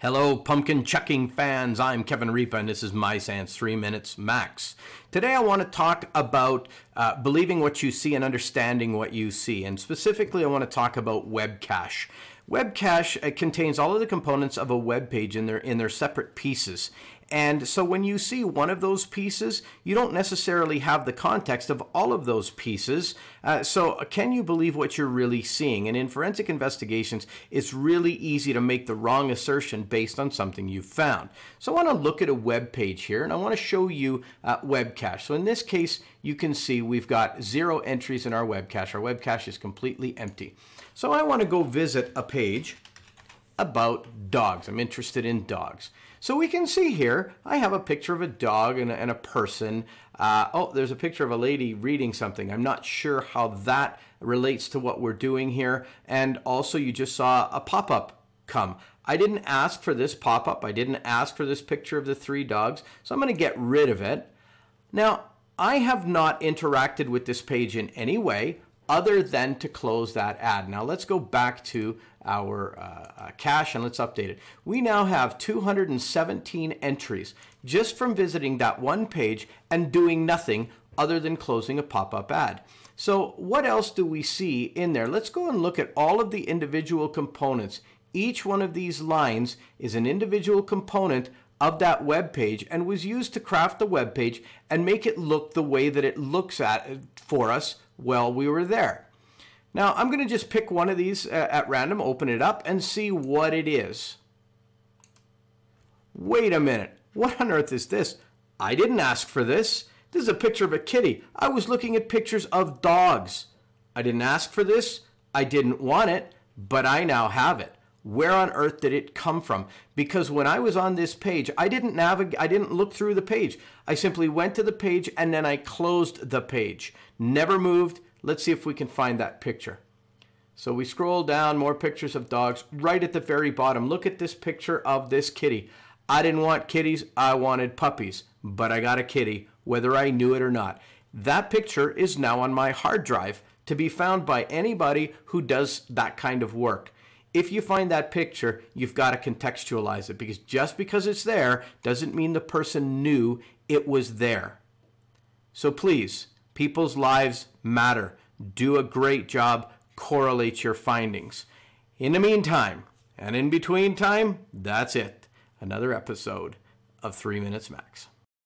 Hello, pumpkin chucking fans. I'm Kevin Ripa, and this is My SANS 3 Minutes Max. Today, I want to talk about uh, believing what you see and understanding what you see. And specifically, I want to talk about web cache. Web cache contains all of the components of a web page in their, in their separate pieces. And so when you see one of those pieces, you don't necessarily have the context of all of those pieces. Uh, so can you believe what you're really seeing? And in forensic investigations, it's really easy to make the wrong assertion based on something you've found. So I want to look at a web page here and I want to show you uh, web cache. So in this case, you can see we've got zero entries in our web cache. Our web cache is completely empty. So I want to go visit a page about dogs. I'm interested in dogs. So we can see here, I have a picture of a dog and a, and a person. Uh, oh, there's a picture of a lady reading something. I'm not sure how that relates to what we're doing here. And also you just saw a pop-up come. I didn't ask for this pop-up. I didn't ask for this picture of the three dogs. So I'm going to get rid of it. Now, I have not interacted with this page in any way other than to close that ad. Now let's go back to our uh, uh, cache and let's update it. We now have 217 entries just from visiting that one page and doing nothing other than closing a pop-up ad. So what else do we see in there? Let's go and look at all of the individual components. Each one of these lines is an individual component of that web page and was used to craft the web page and make it look the way that it looks at for us while we were there. Now I'm going to just pick one of these uh, at random, open it up, and see what it is. Wait a minute. What on earth is this? I didn't ask for this. This is a picture of a kitty. I was looking at pictures of dogs. I didn't ask for this. I didn't want it, but I now have it. Where on earth did it come from? Because when I was on this page, I didn't navigate, I didn't look through the page. I simply went to the page and then I closed the page. Never moved. Let's see if we can find that picture. So we scroll down, more pictures of dogs. Right at the very bottom, look at this picture of this kitty. I didn't want kitties, I wanted puppies, but I got a kitty, whether I knew it or not. That picture is now on my hard drive to be found by anybody who does that kind of work if you find that picture, you've got to contextualize it because just because it's there doesn't mean the person knew it was there. So please, people's lives matter. Do a great job, correlate your findings. In the meantime, and in between time, that's it. Another episode of 3 Minutes Max.